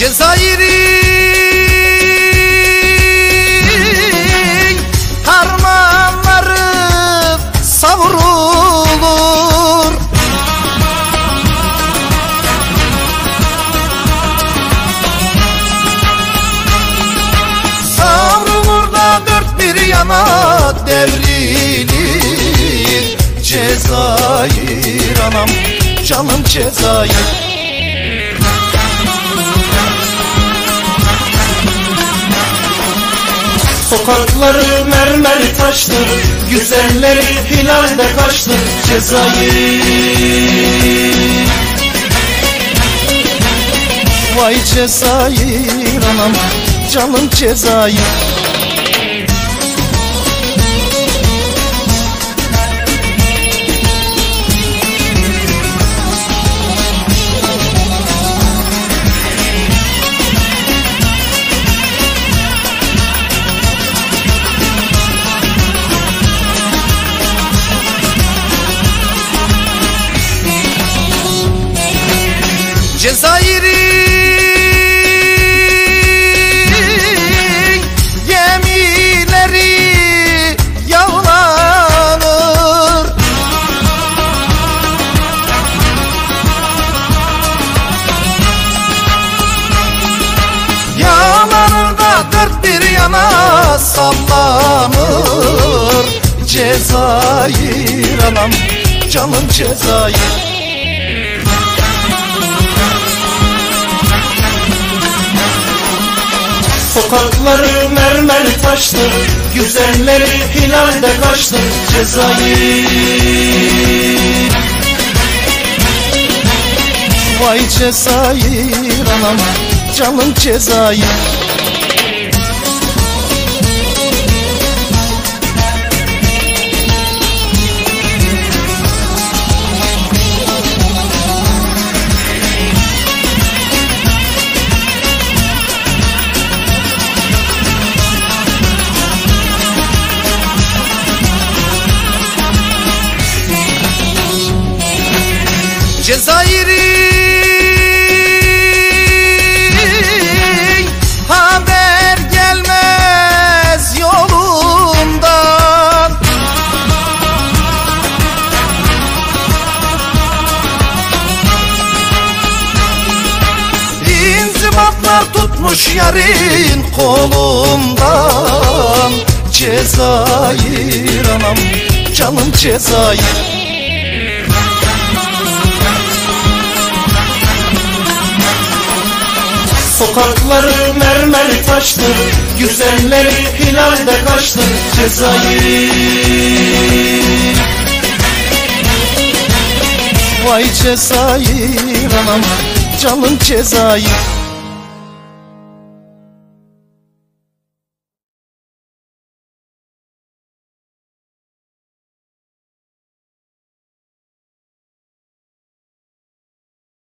Cezayir'in harmanları savrulur. Savrulur da dört bir yana devrilir. Cezayir anam canım Cezayir Sokakları mermer taştır Güzelleri hilalde kaçtır Cezayir Vay Cezayir anam canım Cezayir Cezayir'in gemileri yağlanır. Yağlanır da dört bir yana sallanır. Cezayir anam canım Cezayir Sokakları mermer taştır Güzelleri hilalde kaçtır Cezayir. Vay Cezayir anam canım Cezayir Cezayir'in haber gelmez yolundan. İnzibatlar tutmuş yarın kolundan. Cezayir anam canım Cezayir Sokakları mermer taştır Güzelleri hilalde kaçtır Cezayir Vay Cezayir anam canım Cezayir